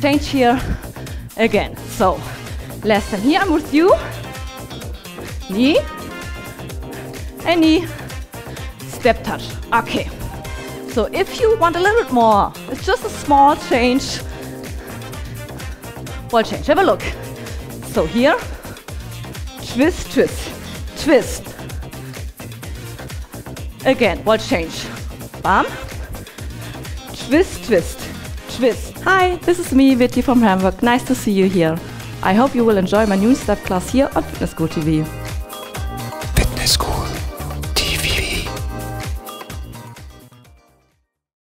change here again. So, lesson here, I'm with you. Knee, and knee, step touch. Okay. So if you want a little bit more, it's just a small change. Wall change, have a look. So here, twist, twist, twist. Again, wall change. Bam. Twist, twist, Hi, this is me, Witti from Hamburg. Nice to see you here. I hope you will enjoy my new step class here on Fitness School TV. Fitness School.